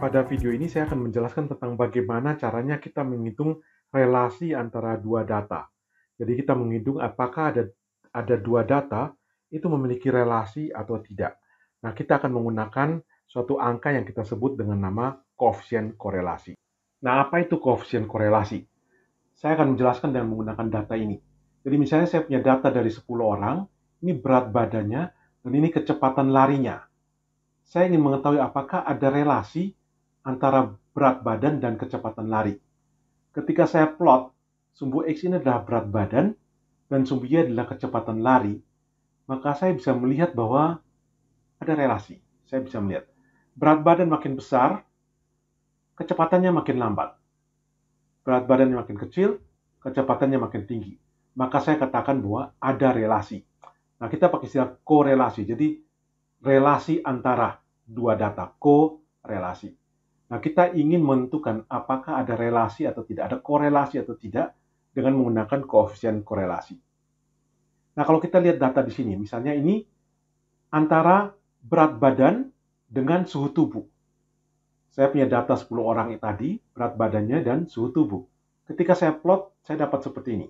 Pada video ini saya akan menjelaskan tentang bagaimana caranya kita menghitung relasi antara dua data. Jadi kita menghitung apakah ada ada dua data itu memiliki relasi atau tidak. Nah, kita akan menggunakan suatu angka yang kita sebut dengan nama koefisien korelasi. Nah, apa itu koefisien korelasi? Saya akan menjelaskan dengan menggunakan data ini. Jadi misalnya saya punya data dari 10 orang, ini berat badannya, dan ini kecepatan larinya. Saya ingin mengetahui apakah ada relasi antara berat badan dan kecepatan lari. Ketika saya plot, sumbu X ini adalah berat badan, dan sumbu Y adalah kecepatan lari, maka saya bisa melihat bahwa ada relasi. Saya bisa melihat berat badan makin besar, kecepatannya makin lambat. Berat badannya makin kecil, kecepatannya makin tinggi maka saya katakan bahwa ada relasi. Nah, kita pakai istilah korelasi. Jadi, relasi antara dua data, korelasi. Nah, kita ingin menentukan apakah ada relasi atau tidak, ada korelasi atau tidak dengan menggunakan koefisien korelasi. Nah, kalau kita lihat data di sini, misalnya ini antara berat badan dengan suhu tubuh. Saya punya data 10 orang tadi, berat badannya dan suhu tubuh. Ketika saya plot, saya dapat seperti ini.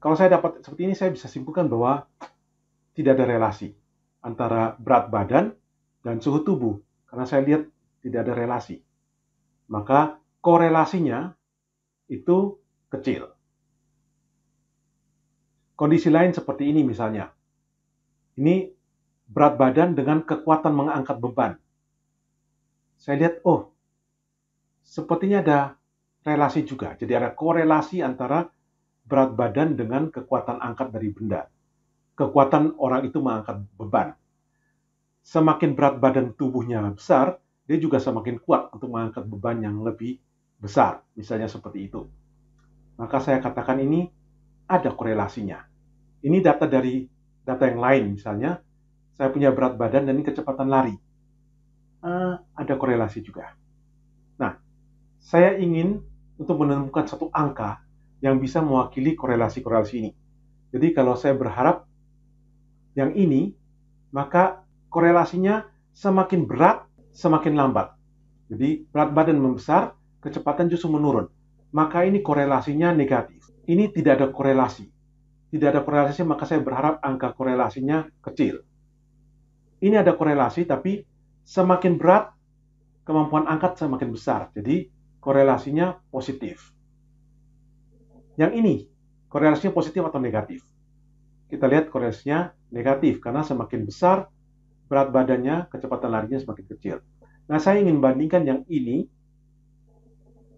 Kalau saya dapat seperti ini, saya bisa simpulkan bahwa tidak ada relasi antara berat badan dan suhu tubuh. Karena saya lihat tidak ada relasi. Maka korelasinya itu kecil. Kondisi lain seperti ini misalnya. Ini berat badan dengan kekuatan mengangkat beban. Saya lihat, oh, sepertinya ada relasi juga. Jadi ada korelasi antara berat badan dengan kekuatan angkat dari benda. Kekuatan orang itu mengangkat beban. Semakin berat badan tubuhnya besar, dia juga semakin kuat untuk mengangkat beban yang lebih besar, misalnya seperti itu. Maka saya katakan ini ada korelasinya. Ini data dari data yang lain, misalnya saya punya berat badan dan ini kecepatan lari. Uh, ada korelasi juga. Nah, saya ingin untuk menemukan satu angka yang bisa mewakili korelasi-korelasi ini. Jadi kalau saya berharap yang ini, maka korelasinya semakin berat, semakin lambat. Jadi berat badan membesar, kecepatan justru menurun. Maka ini korelasinya negatif. Ini tidak ada korelasi. Tidak ada korelasi, maka saya berharap angka korelasinya kecil. Ini ada korelasi, tapi semakin berat, kemampuan angkat semakin besar. Jadi korelasinya positif. Yang ini, korelasinya positif atau negatif? Kita lihat korelasinya negatif, karena semakin besar berat badannya, kecepatan larinya semakin kecil. Nah, saya ingin bandingkan yang ini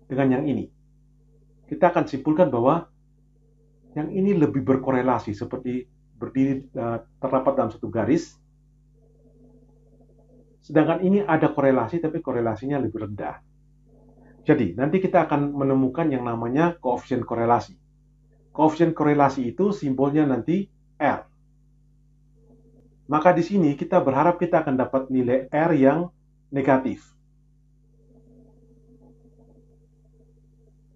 dengan yang ini. Kita akan simpulkan bahwa yang ini lebih berkorelasi, seperti berdiri uh, terdapat dalam satu garis. Sedangkan ini ada korelasi, tapi korelasinya lebih rendah. Jadi, nanti kita akan menemukan yang namanya koefisien korelasi. Koefisien korelasi itu simbolnya nanti R. Maka di sini kita berharap kita akan dapat nilai R yang negatif.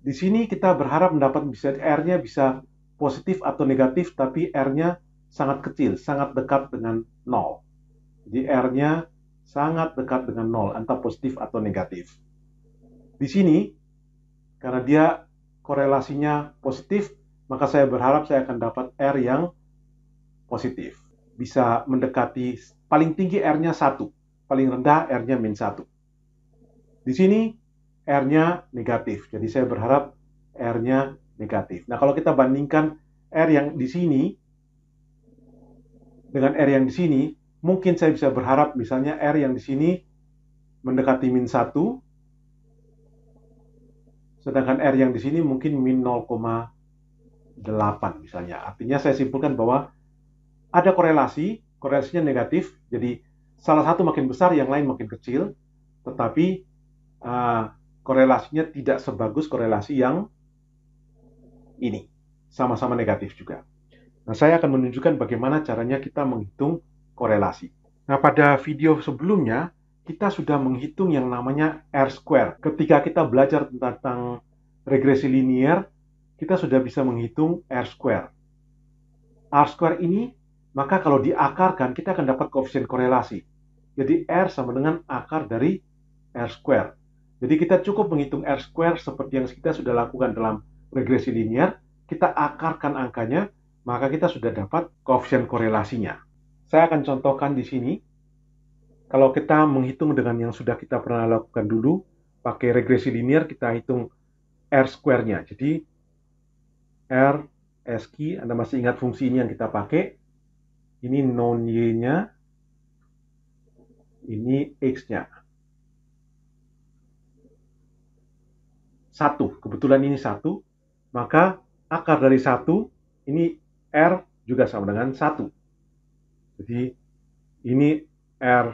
Di sini kita berharap mendapat bisa R-nya bisa positif atau negatif, tapi R-nya sangat kecil, sangat dekat dengan 0. Jadi R-nya sangat dekat dengan 0, antara positif atau negatif. Di sini, karena dia korelasinya positif, maka saya berharap saya akan dapat R yang positif. Bisa mendekati paling tinggi R-nya 1, paling rendah R-nya min 1. Di sini R-nya negatif, jadi saya berharap R-nya negatif. Nah, kalau kita bandingkan R yang di sini dengan R yang di sini, mungkin saya bisa berharap misalnya R yang di sini mendekati min 1, sedangkan R yang di sini mungkin min 0,8 misalnya. Artinya saya simpulkan bahwa ada korelasi, korelasinya negatif, jadi salah satu makin besar, yang lain makin kecil, tetapi uh, korelasinya tidak sebagus korelasi yang ini, sama-sama negatif juga. Nah, saya akan menunjukkan bagaimana caranya kita menghitung korelasi. Nah, pada video sebelumnya, kita sudah menghitung yang namanya R square. Ketika kita belajar tentang regresi linier, kita sudah bisa menghitung R square. R square ini, maka kalau diakarkan, kita akan dapat koefisien korelasi. Jadi R sama dengan akar dari R square. Jadi kita cukup menghitung R square seperti yang kita sudah lakukan dalam regresi linear, kita akarkan angkanya, maka kita sudah dapat koefisien korelasinya. Saya akan contohkan di sini. Kalau kita menghitung dengan yang sudah kita pernah lakukan dulu, pakai regresi linear, kita hitung R square-nya. Jadi, R, SQ, Anda masih ingat fungsi ini yang kita pakai. Ini non Y-nya, ini X-nya. Satu, kebetulan ini satu, maka akar dari satu, ini R juga sama dengan satu. Jadi ini R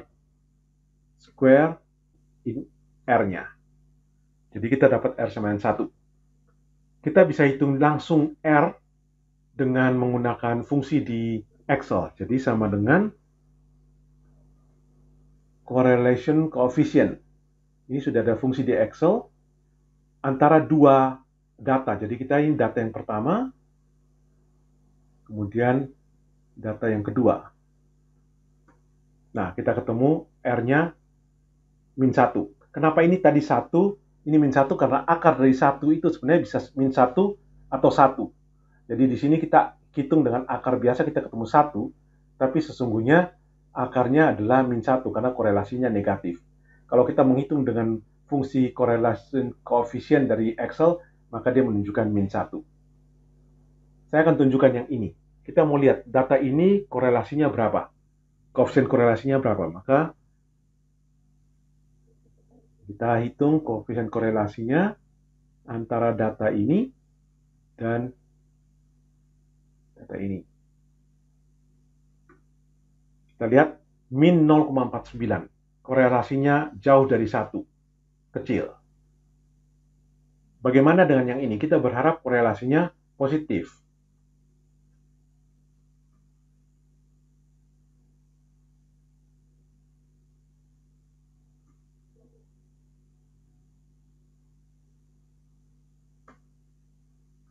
square, ini R-nya. Jadi kita dapat R sama dengan 1. Kita bisa hitung langsung R dengan menggunakan fungsi di Excel. Jadi sama dengan correlation coefficient. Ini sudah ada fungsi di Excel antara dua data. Jadi kita ini data yang pertama, kemudian data yang kedua. Nah, kita ketemu R-nya min 1. Kenapa ini tadi 1, ini min 1? Karena akar dari 1 itu sebenarnya bisa min 1 atau 1. Jadi di sini kita hitung dengan akar biasa kita ketemu 1, tapi sesungguhnya akarnya adalah min 1 karena korelasinya negatif. Kalau kita menghitung dengan fungsi korelasi koefisien dari Excel, maka dia menunjukkan min 1. Saya akan tunjukkan yang ini. Kita mau lihat data ini korelasinya berapa koefisien korelasinya berapa. Maka kita hitung koefisien korelasinya antara data ini dan data ini. Kita lihat min 0,49. Korelasinya jauh dari satu, kecil. Bagaimana dengan yang ini? Kita berharap korelasinya positif.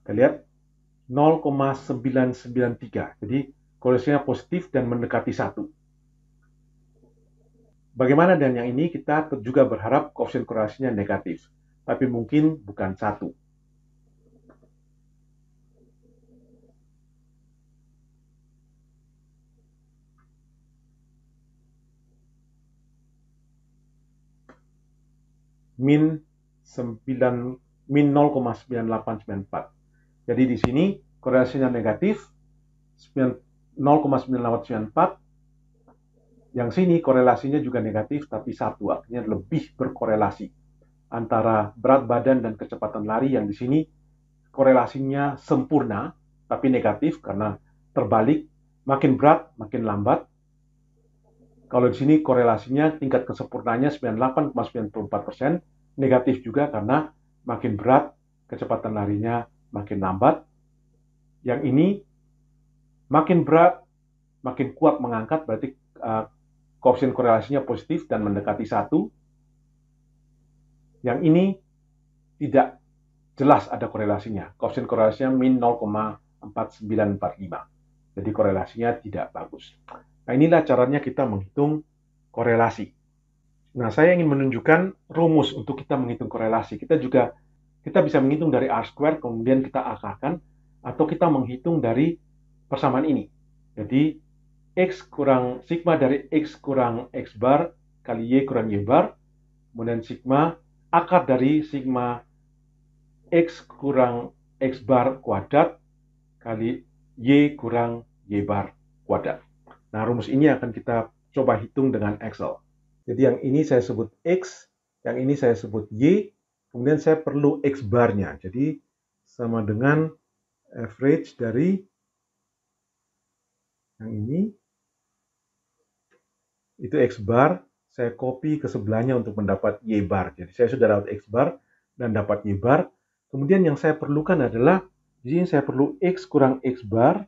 Kita lihat 0,993. Jadi korelasinya positif dan mendekati satu. Bagaimana dengan yang ini? Kita juga berharap koefisien korelasinya negatif, tapi mungkin bukan satu. min 9 min 0,9894. Jadi di sini korelasinya negatif 0,9894. Yang sini korelasinya juga negatif tapi satu artinya lebih berkorelasi antara berat badan dan kecepatan lari yang di sini korelasinya sempurna tapi negatif karena terbalik makin berat makin lambat. Kalau di sini korelasinya tingkat kesempurnaannya 98,94%, negatif juga karena makin berat kecepatan larinya makin lambat. Yang ini makin berat, makin kuat mengangkat, berarti uh, koefisien korelasinya positif dan mendekati satu. Yang ini tidak jelas ada korelasinya. Koefisien korelasinya min 0,4945. Jadi korelasinya tidak bagus. Nah inilah caranya kita menghitung korelasi. Nah saya ingin menunjukkan rumus untuk kita menghitung korelasi. Kita juga kita bisa menghitung dari R square, kemudian kita akarkan, atau kita menghitung dari persamaan ini. Jadi, X kurang sigma dari X kurang X bar kali Y kurang Y bar, kemudian sigma akar dari sigma X kurang X bar kuadrat kali Y kurang Y bar kuadrat. Nah, rumus ini akan kita coba hitung dengan Excel. Jadi yang ini saya sebut X, yang ini saya sebut Y, Kemudian saya perlu X bar-nya. Jadi sama dengan average dari yang ini. Itu X bar. Saya copy ke sebelahnya untuk mendapat Y bar. Jadi saya sudah dapat X bar dan dapat Y bar. Kemudian yang saya perlukan adalah di sini saya perlu X kurang X bar.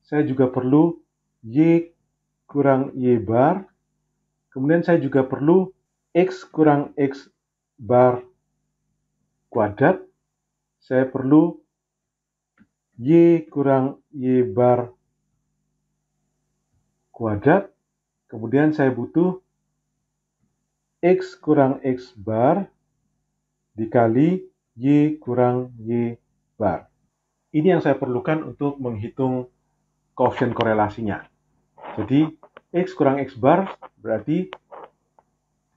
Saya juga perlu Y kurang Y bar. Kemudian saya juga perlu X kurang X bar kuadrat, saya perlu Y kurang Y bar kuadrat, kemudian saya butuh X kurang X bar dikali Y kurang Y bar. Ini yang saya perlukan untuk menghitung koefisien korelasinya. Jadi, X kurang X bar berarti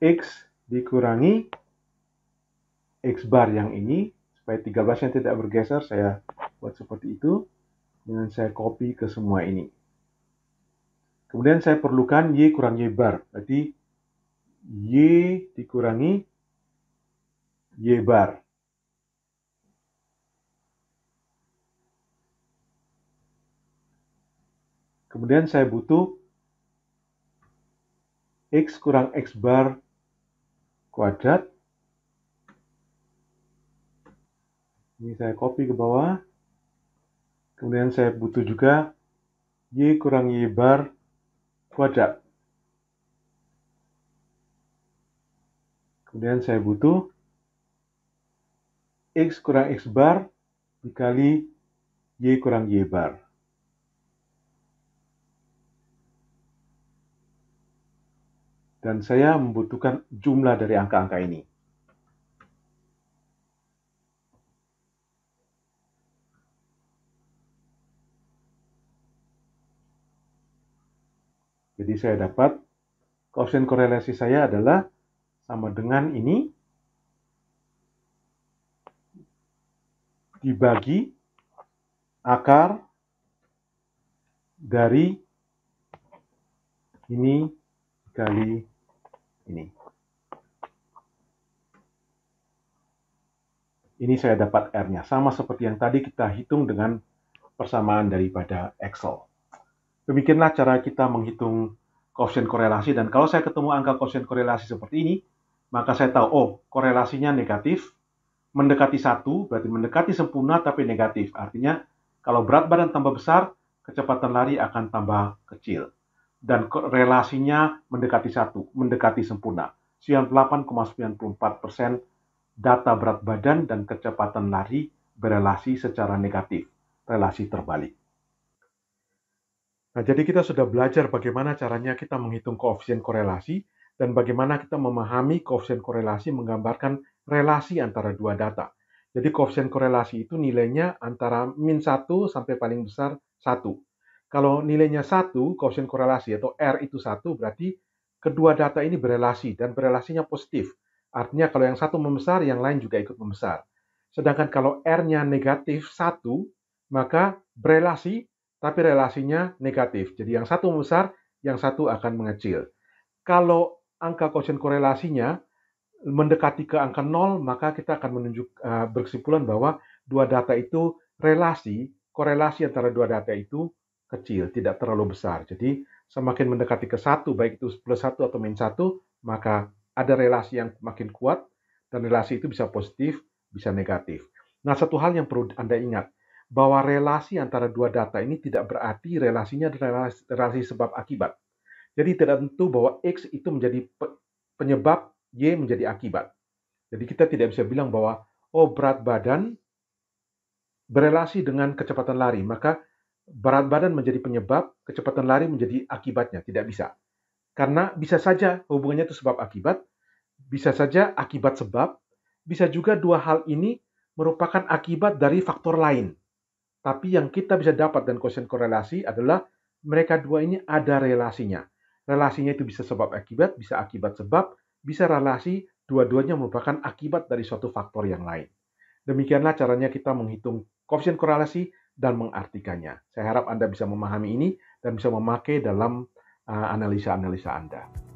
X dikurangi X bar yang ini, supaya 13 yang tidak bergeser, saya buat seperti itu, dengan saya copy ke semua ini. Kemudian saya perlukan Y kurang Y bar, berarti Y dikurangi Y bar. Kemudian saya butuh X kurang X bar kuadrat. Ini saya copy ke bawah. Kemudian saya butuh juga Y kurang Y bar kuadrat. Kemudian saya butuh X kurang X bar dikali Y kurang Y bar. dan saya membutuhkan jumlah dari angka-angka ini. Saya dapat koefisien korelasi saya adalah sama dengan ini dibagi akar dari ini kali ini. Ini saya dapat R-nya. Sama seperti yang tadi kita hitung dengan persamaan daripada Excel. Demikianlah cara kita menghitung koefisien korelasi. Dan kalau saya ketemu angka koefisien korelasi seperti ini, maka saya tahu, oh, korelasinya negatif, mendekati satu, berarti mendekati sempurna tapi negatif. Artinya, kalau berat badan tambah besar, kecepatan lari akan tambah kecil dan relasinya mendekati satu, mendekati sempurna. 98,94 persen data berat badan dan kecepatan lari berelasi secara negatif, relasi terbalik. Nah, jadi kita sudah belajar bagaimana caranya kita menghitung koefisien korelasi dan bagaimana kita memahami koefisien korelasi menggambarkan relasi antara dua data. Jadi koefisien korelasi itu nilainya antara min 1 sampai paling besar 1. Kalau nilainya satu, koefisien korelasi atau R itu satu, berarti kedua data ini berelasi dan berelasinya positif. Artinya kalau yang satu membesar, yang lain juga ikut membesar. Sedangkan kalau R-nya negatif satu, maka berelasi tapi relasinya negatif. Jadi yang satu membesar, yang satu akan mengecil. Kalau angka koefisien korelasinya mendekati ke angka nol, maka kita akan menunjuk uh, berkesimpulan bahwa dua data itu relasi, korelasi antara dua data itu kecil, tidak terlalu besar. Jadi semakin mendekati ke satu, baik itu plus satu atau min satu, maka ada relasi yang makin kuat dan relasi itu bisa positif, bisa negatif. Nah, satu hal yang perlu Anda ingat, bahwa relasi antara dua data ini tidak berarti relasinya relasi, relasi sebab akibat. Jadi tidak tentu bahwa X itu menjadi penyebab Y menjadi akibat. Jadi kita tidak bisa bilang bahwa oh berat badan berelasi dengan kecepatan lari, maka berat badan menjadi penyebab, kecepatan lari menjadi akibatnya. Tidak bisa. Karena bisa saja hubungannya itu sebab akibat, bisa saja akibat sebab, bisa juga dua hal ini merupakan akibat dari faktor lain. Tapi yang kita bisa dapat dan koefisien korelasi adalah mereka dua ini ada relasinya. Relasinya itu bisa sebab akibat, bisa akibat sebab, bisa relasi dua-duanya merupakan akibat dari suatu faktor yang lain. Demikianlah caranya kita menghitung koefisien korelasi dan mengartikannya. Saya harap Anda bisa memahami ini dan bisa memakai dalam uh, analisa-analisa Anda.